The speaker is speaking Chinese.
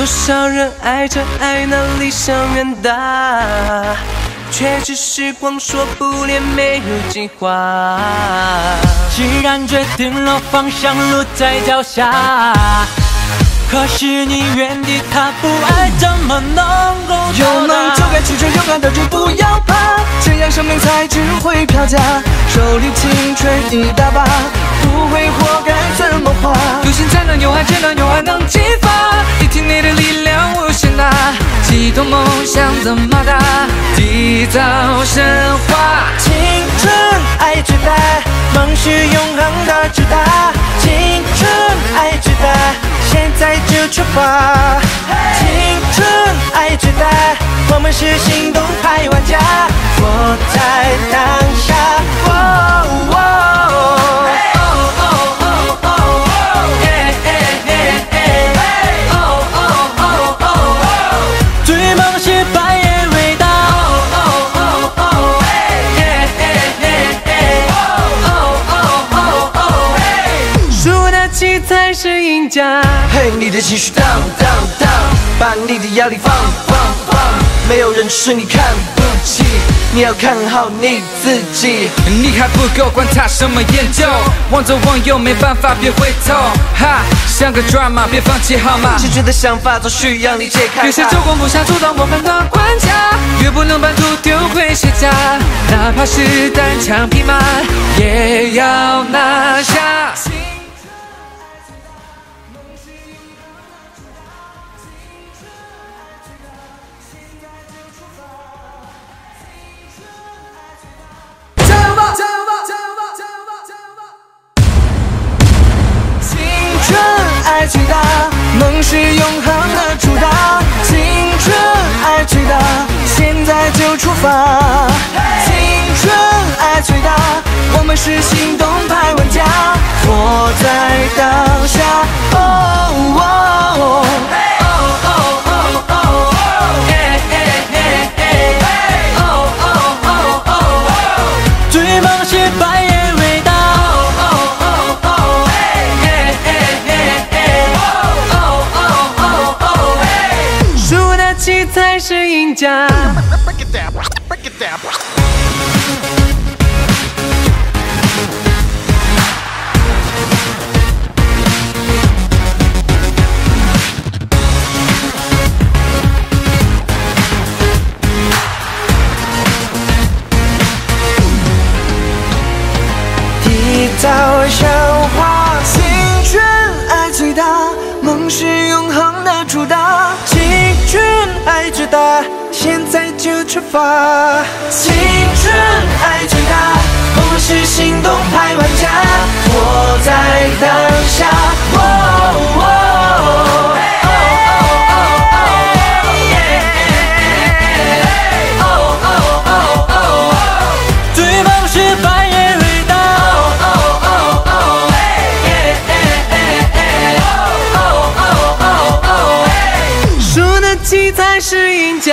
多少人爱着爱那理想远大，却只是光说不练，没有计划。既然决定了方向，路在脚下，可是你原地踏步，爱怎么能够有梦就该去追，勇敢的追不要怕，这样生命才只会飘假。手里青春一大把，不会活该怎么花？有心才能有爱，才能有爱能激发。你的力量无限大，激动梦想怎么达？缔造神话。青春爱最大，梦是永恒的直达。青春爱最大，现在就出发。青春爱最大，我们是行动派玩家，活在当下。起才是赢家。嘿，你的情绪 down down down，把你的压力放放放，没有人是你看不起，你要看好你自己。你还不够，管他什么研究，往左往右没办法，别回头。哈，像个 drama，别放弃好吗？解决的想法总需要你解开它。越是走光不下阻挡我们的关卡，越不能半途丢盔卸甲，哪怕是单枪匹马，也要拿下。永恒的主打。青春爱最大，现在就出发。青春爱最大，我们是行才是赢家。现在就出发。青春爱最大，我们是行动派玩家，活在当下。哦哦哦追梦失败也伟大。输得起才是赢家。